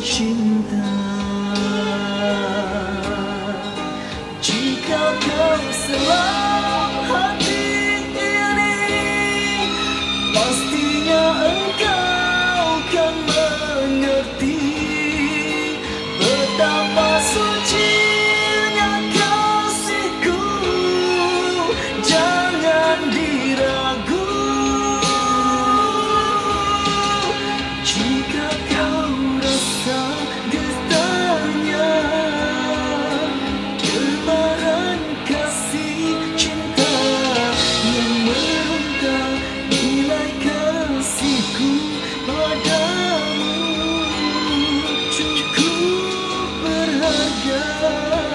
cinta. Jika kau selalu hati ini Pastinya engkau kan mengerti Betapa sucinya kasihku. Jangan diragu. Jika girl.